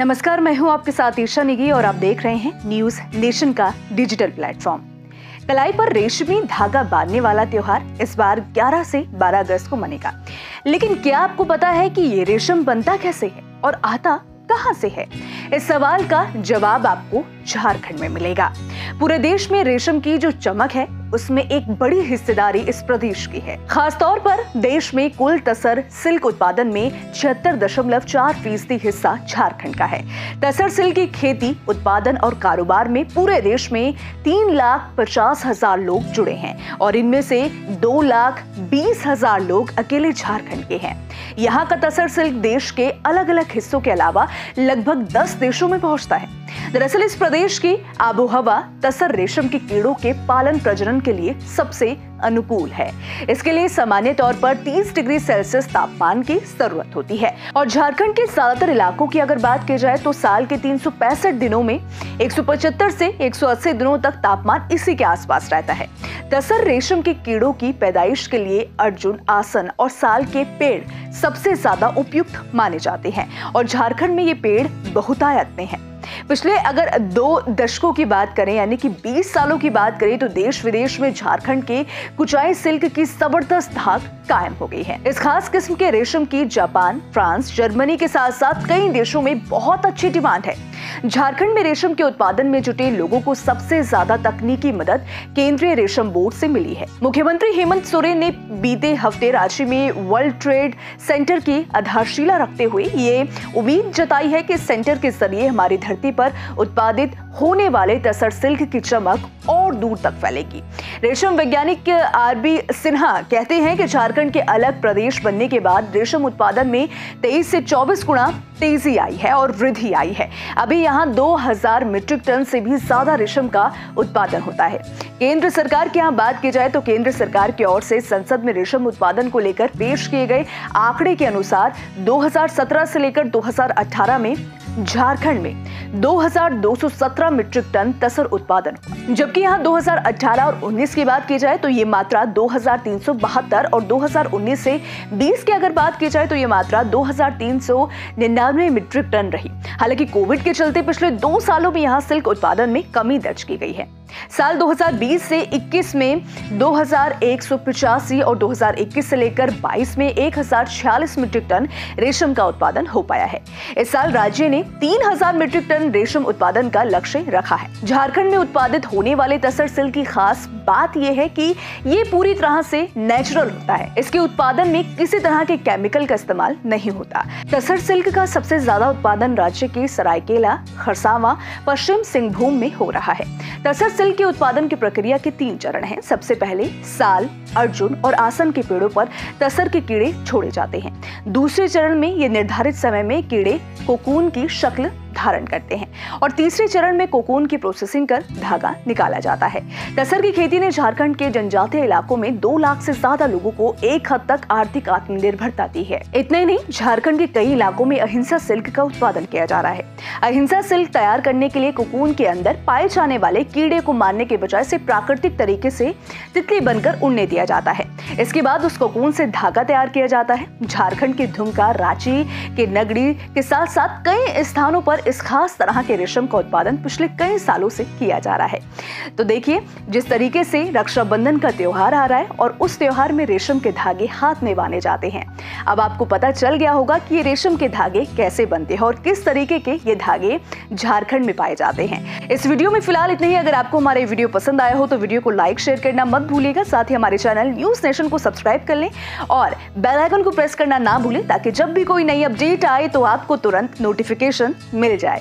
नमस्कार, मैं हूँ आपके साथ ईशा निगी और आप देख रहे हैं न्यूज़ नेशन का डिजिटल प्लेटफॉर्म। कलाई पर रेशमी धागा बांधने वाला त्योहार इस बार 11 से 12 अगस्त को मनेगा। लेकिन क्या आपको पता है कि ये रेशम बनता कैसे है और आता कहाँ से है? इस सवाल का जवाब आपको झारखंड में मिलेगा। पूरे देश में रेशम की जो चमक है, उसमें एक बड़ी हिस्सेदारी इस प्रदेश की है। खासतौर पर देश में कुल तसर सिल्क उत्पादन में छिहत्तर दशमलव चार फ़ीसदी हिस्सा झारखंड का है। तसर सिल्क की खेती, उत्पादन और कारोबार में पूरे देश में तीन लाख पचास हज़ार लोग जुड़े हैं और इनमें से दो लाख बीस हज़ार लोग अकेले झारखंड के हैं। यहाँ का तसर सिल्क देश के अलग अलग हिस्सों के अलावा लगभग दस देशों में पहुँचता है। दरअसल इस प्रदेश की आबोहवा तसर रेशम के कीड़ों के पालन प्रजनन के लिए सबसे अनुकूल है। इसके लिए सामान्य तौर पर 30 डिग्री सेल्सियस तापमान की ज़रूरत होती है। और झारखंड के ज़्यादातर इलाकों की अगर बात की जाए तो साल के तीन सौ पैंसठ दिनों में 175 से 180 दिनों तक तापमान इसी के आसपास रहता है। तसर रेशम के कीड़ों की पैदाइश के लिए अर्जुन, आसन और साल के पेड़ सबसे ज़्यादा उपयुक्त माने जाते हैं। और झारखंड में ये पेड़ बहुतायत में है। पिछले अगर दो दशकों की बात करें, यानी कि 20 सालों की बात करें तो देश विदेश में झारखंड के कुचाई सिल्क की ज़बरदस्त धाक कायम हो गई है। इस खास किस्म के रेशम की जापान, फ्रांस, जर्मनी के साथ साथ कई देशों में बहुत अच्छी डिमांड है। झारखंड में रेशम के उत्पादन में जुटे लोगों को सबसे ज़्यादा तकनीकी मदद केंद्रीय रेशम बोर्ड से मिली है। मुख्यमंत्री हेमंत सोरेन ने बीते हफ़्ते रांची में वर्ल्ड ट्रेड सेंटर की आधारशिला रखते हुए ये उम्मीद जताई है कि सेंटर के ज़रिए हमारी धरती पर उत्पादित होने वाले तसर सिल्क की चमक और दूर तक फैलेगी। रेशम वैज्ञानिक आर बी सिन्हा कहते हैं कि झारखंड के अलग प्रदेश बनने के बाद रेशम उत्पादन में 23 से 24 गुना तेज़ी आई है और वृद्धि आई है। अभी यहाँ 2000 मीट्रिक टन से भी ज़्यादा रेशम का उत्पादन होता है। केंद्र सरकार की यहाँ बात की जाए तो केंद्र सरकार की ओर से संसद में रेशम उत्पादन को लेकर पेश किए गए आंकड़े के अनुसार 2017 से लेकर 2018 में झारखंड में 2217 मीट्रिक टन तसर उत्पादन हुआ। जबकि यहाँ 2018 और 19 की बात की जाए तो ये मात्रा दो हज़ार तीन सौ बहत्तर और 2019 से 20 की अगर बात की जाए तो ये मात्रा दो हज़ार तीन सौ निन्यानवे मीट्रिक टन रही। हालाँकि कोविड के चलते पिछले दो सालों में यहाँ सिल्क उत्पादन में कमी दर्ज की गई है। साल 2020 से 21 में, दो हज़ार एक सौ पचासी और 2021 से लेकर 22 में एक हज़ार छियालीस मीट्रिक टन रेशम का उत्पादन हो पाया है। इस साल राज्य ने 3000 मीट्रिक टन रेशम उत्पादन का लक्ष्य रखा है। झारखंड में उत्पादित होने वाले तसर सिल्क की खास बात यह है कि ये पूरी तरह से नेचुरल होता है। इसके उत्पादन में किसी तरह के केमिकल का इस्तेमाल नहीं होता। तसर सिल्क का सबसे ज़्यादा उत्पादन राज्य के सरायकेला, खरसावा, पश्चिम सिंहभूम में हो रहा है। तसर सिल्क के उत्पादन की प्रक्रिया के तीन चरण हैं। सबसे पहले साल, अर्जुन और आसन के पेड़ों पर तसर के कीड़े छोड़े जाते हैं। दूसरे चरण में ये निर्धारित समय में कीड़े कोकून की शक्ल धारण करते हैं। और तीसरे चरण में कोकून की प्रोसेसिंग कर धागा निकाला जाता है। तसर की खेती ने झारखंड के जनजातीय इलाकों में दो लाख से ज़्यादा लोगों को एक हद तक आर्थिक आत्मनिर्भरता दी है। इतने नहीं, झारखंड के कई इलाकों में अहिंसा सिल्क का उत्पादन किया जा रहा है। अहिंसा सिल्क तैयार करने के लिए कोकून के अंदर पाए जाने वाले कीड़े को मारने के बजाय से प्राकृतिक तरीके से तितली बनकर उड़ने दिया जाता है। इसके बाद उस कोकून से धागा तैयार किया जाता है। झारखंड के धुमका, रांची के नगरी के साथ साथ कई स्थानों पर इस खास तरह के रेशम का उत्पादन पिछले कई सालों से किया जा रहा है। तो देखिए, जिस तरीके से रक्षाबंधन का त्यौहार आ रहा है और उस त्योहार में रेशम के धागे हाथ में बांधे जाते हैं। अब आपको पता चल गया होगा कि ये रेशम के धागे कैसे बनते हैं और किस तरीके के ये धागे झारखंड में पाए जाते हैं। इस वीडियो में फ़िलहाल इतने ही। अगर आपको हमारे वीडियो पसंद आया हो तो वीडियो को लाइक, शेयर करना मत भूलिएगा। साथ ही हमारे चैनल न्यूज़ नेशन को सब्सक्राइब कर लें और बेल आइकन को प्रेस करना ना भूलें ताकि जब भी कोई नई अपडेट आए तो आपको तुरंत नोटिफिकेशन मिल जाए।